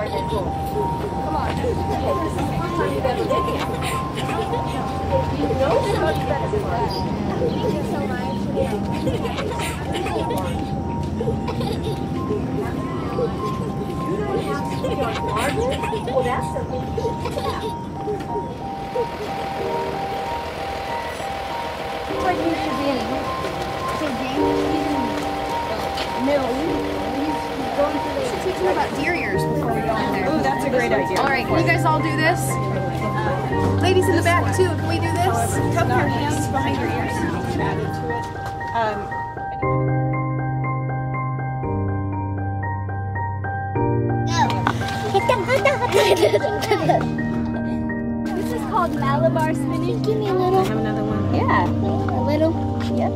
more than me. Come on. no, so much better than that. Thank you so much. you don't have to be on garden? Well, that's something. It's like you should be in a game. No, he's going to the should about deer ears before we go in there. Ooh, that's a great idea. All right, can you guys all do this? Ladies in the back too. Can we do this? Cup your hands behind your ears. Added to it. Um, This is called Malabar spinach. Give me a little. have another one. Yeah. A little. Yep.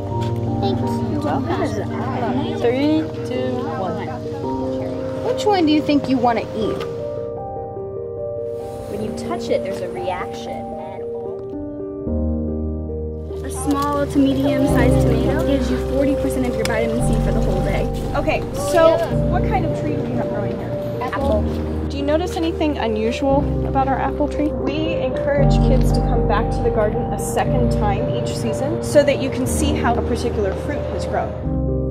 Thanks. You're welcome. Three, two, one. Which one do you think you want to eat? When you touch it, there's a reaction. And A small to medium sized tomato gives you 40% of your vitamin C for the whole day. Okay, so what kind of tree do we have growing here? Apple. Do you notice anything unusual about our apple tree? We encourage kids to come back to the garden a second time each season so that you can see how a particular fruit has grown.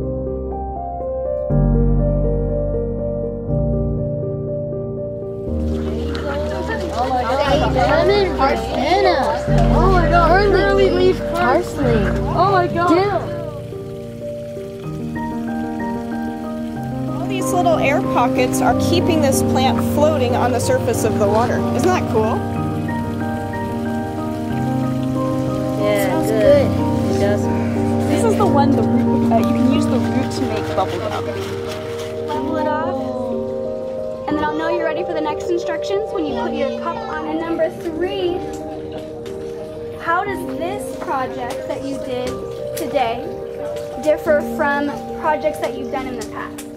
Lemon banana. Oh my god. Curly leaf parsley. Oh my god! Dill. All these little air pockets are keeping this plant floating on the surface of the water. Isn't that cool? yeah, Smells good. good. It does. This is the one the root. Uh, you can use the root to make bubble gum. Level it off. For the next instructions when you put your cup on. And number three, how does this project that you did today differ from projects that you've done in the past?